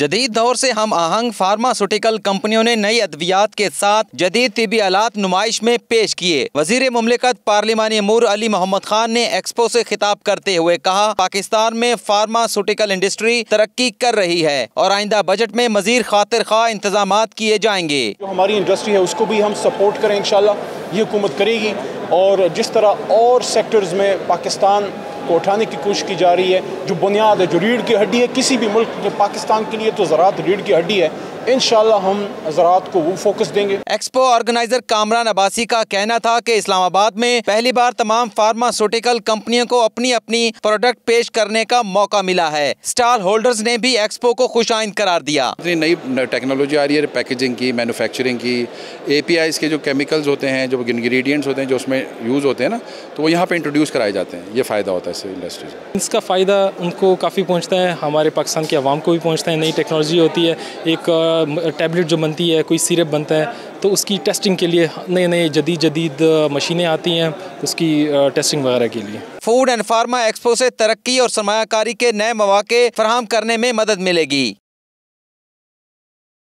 جدید دور سے ہم آہنگ فارماسوٹیکل کمپنیوں نے نئی ادویات کے ساتھ جدید طبی آلات نمائش میں پیش کیے۔ وزیر مملکت پارلیمانی امور علی محمد خان نے ایکسپو سے خطاب کرتے ہوئے کہا، پاکستان میں فارماسوٹیکل انڈسٹری ترقی کر رہی ہے اور آئندہ بجٹ میں مزید خاطر خواہ انتظامات کیے جائیں گے۔ جو ہماری انڈسٹری ہے، اس کو بھی ہم سپورٹ کریں انشاءاللہ، یہ حکومت کرے گی۔ اور جس طرح اور سیکٹرز میں پاکستان کو اٹھانے کی کوشش کی جا رہی ہے، جو بنیاد ہے، جو ریڑھ کی ہڈی ہے، کسی بھی ملک پاکستان کے لیے تو زراعت ریڑھ کی ہڈی ہے۔ انشاءاللہ ہم زراعت کو وہ فوکس دیں گے۔ ایکسپو آرگنائزر کامران عباسی کا کہنا تھا کہ اسلام آباد میں پہلی بار تمام فارماسوٹیکل کمپنیوں کو اپنی اپنی پروڈکٹ پیش کرنے کا موقع ملا ہے۔ سٹال ہولڈرز نے بھی ایکسپو کو خوش آئند قرار دیا۔ اتنی نئی ٹیکنالوجی آ رہی ہے پیکیجنگ کی مینوفیکچرنگ کی۔ اے پی آئیز کے جو کیمیکلز ہوتے ہیں جو انگریڈینٹس ہوتے ہیں جو اس میں یوز ہوتے ہیں نا تو وہ یہاں پہ انٹروڈیوس کرائے جاتے ہیں۔ یہ فائدہ ہوتا ہے اس انڈسٹری اس کا فائدہ ان کو کافی پہنچتا ہے۔ ہمارے پاکستان کے عوام کو بھی پہنچتا ہے۔ نئی ٹیکنالوجی ہوتی ہے۔ ایک ٹیبلٹ جو بنتی ہے، کوئی سیرپ بنتا ہے، تو اس کی ٹیسٹنگ کے لیے نئے نئے جدید جدید مشینیں آتی ہیں اس کی ٹیسٹنگ وغیرہ کے لیے۔ فوڈ اینڈ فارما ایکسپو سے ترقی اور سرمایہ کاری کے نئے مواقع فراہم کرنے میں مدد ملے گی۔